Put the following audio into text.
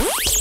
Bye.